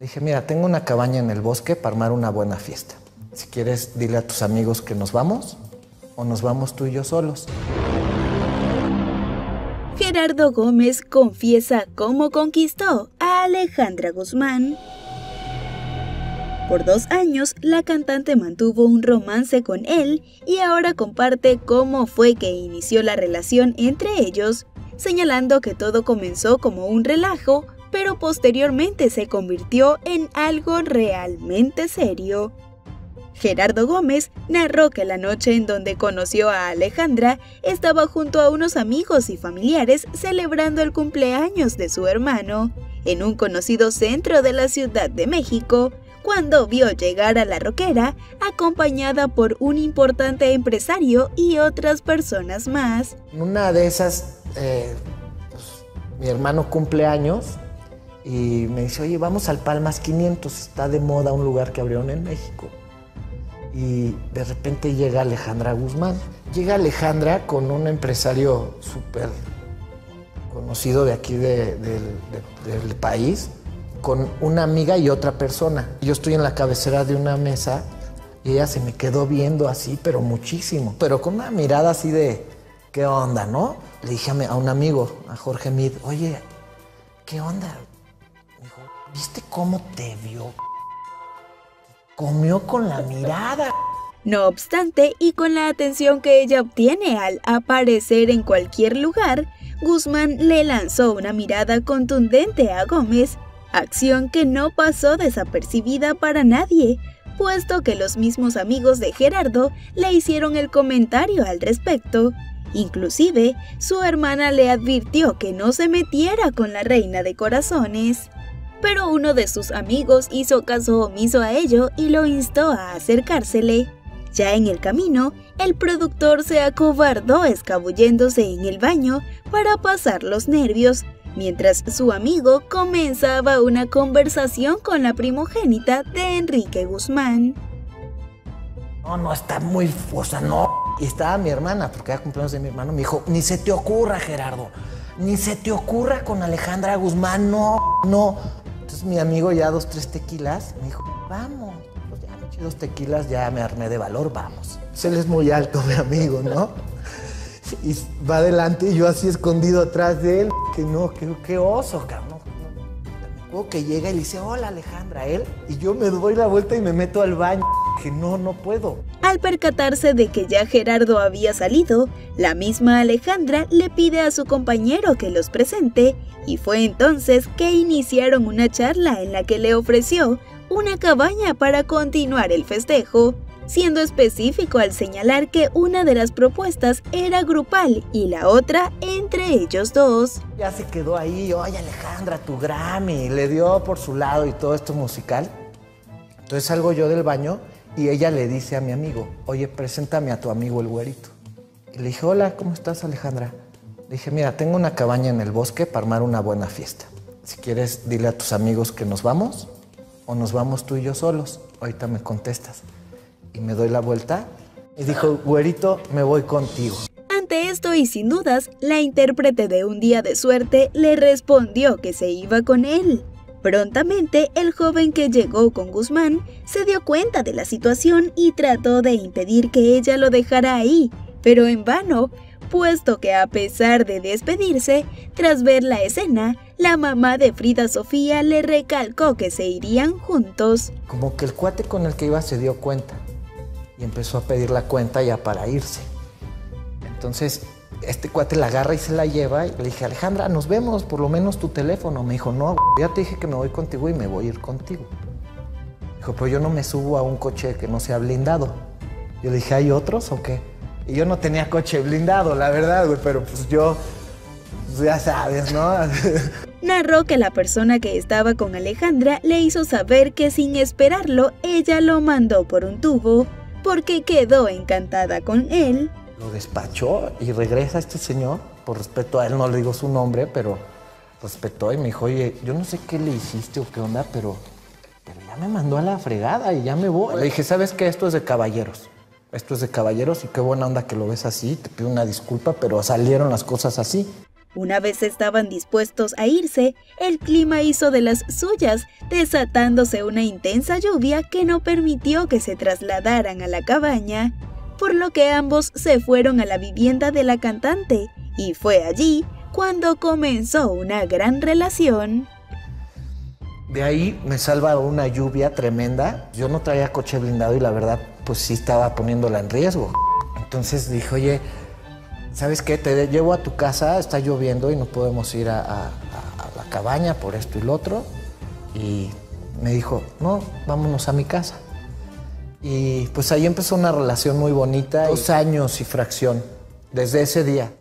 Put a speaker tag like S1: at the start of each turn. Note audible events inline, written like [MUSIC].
S1: Dije, mira, tengo una cabaña en el bosque para armar una buena fiesta. Si quieres, dile a tus amigos que nos vamos o nos vamos tú y yo solos.
S2: Gerardo Gómez confiesa cómo conquistó a Alejandra Guzmán. Por dos años, la cantante mantuvo un romance con él y ahora comparte cómo fue que inició la relación entre ellos, señalando que todo comenzó como un relajo, pero posteriormente se convirtió en algo realmente serio. Gerardo Gómez narró que la noche en donde conoció a Alejandra estaba junto a unos amigos y familiares celebrando el cumpleaños de su hermano en un conocido centro de la Ciudad de México, cuando vio llegar a la roquera acompañada por un importante empresario y otras personas más.
S1: Una de esas, eh, pues, mi hermano cumple años y me dice, oye, vamos al Palmas 500, está de moda un lugar que abrieron en México y de repente llega Alejandra Guzmán. Llega Alejandra con un empresario súper conocido de aquí del país, con una amiga y otra persona. Yo estoy en la cabecera de una mesa y ella se me quedó viendo así, pero muchísimo, pero con una mirada así de, ¿qué onda, no? Le dije a, un amigo, a Jorge Mid, oye, ¿qué onda? ¿Viste cómo te vio? comió con la mirada.
S2: No obstante, y con la atención que ella obtiene al aparecer en cualquier lugar, Guzmán le lanzó una mirada contundente a Gómez, acción que no pasó desapercibida para nadie, puesto que los mismos amigos de Gerardo le hicieron el comentario al respecto. Inclusive, su hermana le advirtió que no se metiera con la reina de corazones pero uno de sus amigos hizo caso omiso a ello y lo instó a acercársele. Ya en el camino, el productor se acobardó escabulléndose en el baño para pasar los nervios, mientras su amigo comenzaba una conversación con la primogénita de Enrique Guzmán.
S1: No, no, está muy, o sea, no. Y estaba mi hermana, porque era cumpleaños de mi hermano, me dijo, ni se te ocurra, Gerardo, ni se te ocurra con Alejandra Guzmán, no, no. Entonces mi amigo ya dos, tres tequilas, me dijo, vamos. Pues ya me eché dos tequilas, ya me armé de valor, vamos. Pues él es muy alto, [LAUGHS] mi amigo, ¿no? Y va adelante y yo así escondido atrás de él. Que no, que, qué oso, cabrón. Luego que llega y le dice, hola Alejandra, él. Y yo me doy la vuelta y me meto al baño. Que no, no puedo.
S2: Al percatarse de que ya Gerardo había salido, la misma Alejandra le pide a su compañero que los presente y fue entonces que iniciaron una charla en la que le ofreció una cabaña para continuar el festejo, siendo específico al señalar que una de las propuestas era grupal y la otra entre ellos dos.
S1: Ya se quedó ahí, oye Alejandra, tu Grammy, le dio por su lado y todo esto musical. Entonces salgo yo del baño y ella le dice a mi amigo, oye, preséntame a tu amigo el güerito. Y le dije, hola, ¿cómo estás Alejandra? Dije, mira, tengo una cabaña en el bosque para armar una buena fiesta. Si quieres, dile a tus amigos que nos vamos o nos vamos tú y yo solos. Ahorita me contestas. Y me doy la vuelta y dijo, güerito, me voy contigo.
S2: Ante esto y sin dudas, la intérprete de Un Día de Suerte le respondió que se iba con él. Prontamente, el joven que llegó con Guzmán se dio cuenta de la situación y trató de impedir que ella lo dejara ahí, pero en vano, puesto que a pesar de despedirse, tras ver la escena, la mamá de Frida Sofía le recalcó que se irían juntos.
S1: Como que el cuate con el que iba se dio cuenta y empezó a pedir la cuenta ya para irse. Entonces, este cuate la agarra y se la lleva y le dije, Alejandra, nos vemos, por lo menos tu teléfono. Me dijo, no, ya te dije que me voy contigo y me voy a ir contigo. Dijo, pero yo no me subo a un coche que no sea blindado. Yo le dije, ¿hay otros o qué? Y yo no tenía coche blindado, la verdad, güey, pero pues yo, pues, ya sabes, ¿no? [LAUGHS]
S2: Narró que la persona que estaba con Alejandra le hizo saber que sin esperarlo, ella lo mandó por un tubo porque quedó encantada con él.
S1: Lo despachó y regresa este señor, por respeto a él, no le digo su nombre, pero respetó y me dijo, oye, yo no sé qué le hiciste o qué onda, pero, pero ya me mandó a la fregada y ya me voy. Le dije, ¿sabes qué? Esto es de caballeros esto es de caballeros y qué buena onda que lo ves así, te pido una disculpa, pero salieron las cosas así.
S2: Una vez estaban dispuestos a irse, el clima hizo de las suyas, desatándose una intensa lluvia que no permitió que se trasladaran a la cabaña, por lo que ambos se fueron a la vivienda de la cantante, y fue allí cuando comenzó una gran relación.
S1: De ahí me salva una lluvia tremenda. Yo no traía coche blindado y la verdad, pues sí estaba poniéndola en riesgo. Entonces dije, oye, ¿sabes qué? Te llevo a tu casa, está lloviendo y no podemos ir a, la cabaña por esto y lo otro. Y me dijo, no, vámonos a mi casa. Y pues ahí empezó una relación muy bonita, dos años y fracción, desde ese día.